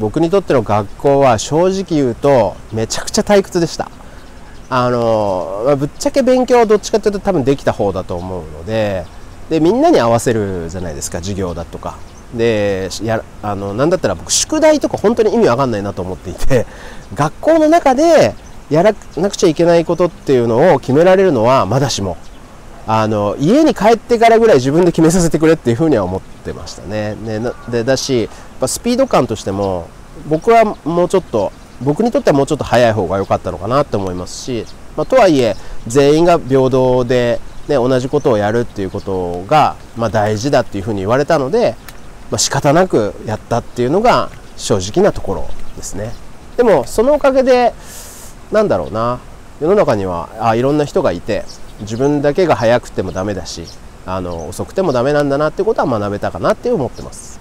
僕にとっての学校は正直言うとめちゃくちゃ退屈でした。あのぶっちゃけ勉強はどっちかというと多分できた方だと思うのででみんなに合わせるじゃないですか授業だとか。でやあのなんだったら僕宿題とか本当に意味わかんないなと思っていて 学校の中でやらなくちゃいけないことっていうのを決められるのはまだしも。あの家に帰ってからぐらい自分で決めさせてくれっていうふうには思ってましたね。ねでだしスピード感としても僕はもうちょっと僕にとってはもうちょっと早い方が良かったのかなって思いますし、まあ、とはいえ全員が平等で、ね、同じことをやるっていうことが、まあ、大事だっていうふうに言われたので、まあ、仕方なくやったっていうのが正直なところですね。でもそのおかげでなんだろうな世の中にはあいろんな人がいて自分だけが早くてもダメだしあの遅くてもダメなんだなってことは学べたかなって思ってます。